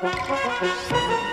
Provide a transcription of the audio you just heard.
Thank you.